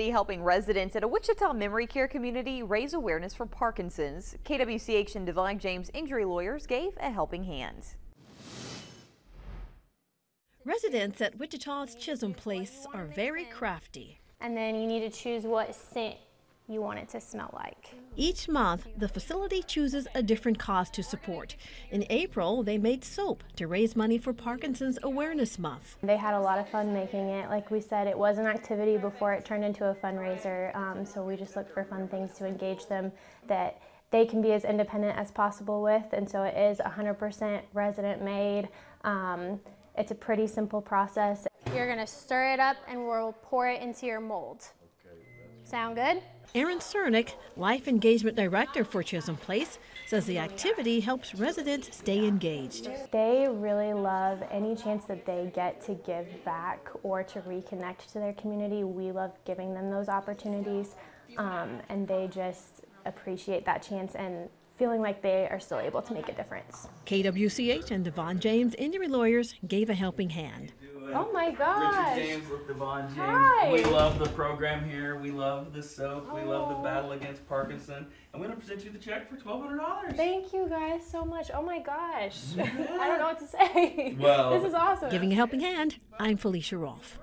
Helping residents at a Wichita memory care community raise awareness for Parkinson's. KWCH and DeVaughn James injury lawyers gave a helping hand. Residents at Wichita's Chisholm Place are very crafty. And then you need to choose what scent you want it to smell like. Each month, the facility chooses a different cause to support. In April, they made soap to raise money for Parkinson's Awareness Month. They had a lot of fun making it. Like we said, it was an activity before it turned into a fundraiser, um, so we just looked for fun things to engage them that they can be as independent as possible with, and so it is 100% resident made. Um, it's a pretty simple process. You're going to stir it up and we'll pour it into your mold. Sound good? Aaron Cernick, Life Engagement Director for Chisholm Place, says the activity helps residents stay engaged. They really love any chance that they get to give back or to reconnect to their community. We love giving them those opportunities, um, and they just appreciate that chance and feeling like they are still able to make a difference. KWCH and DeVaughn James injury lawyers gave a helping hand. Oh my gosh. Richard James with DeVaughn James. Hi. We love the program here. We love the soap. We love the oh. battle against Parkinson. And we're going to present you the check for $1,200. Thank you guys so much. Oh my gosh. I don't know what to say. Well- this is awesome. Giving a helping hand, I'm Felicia Rolfe.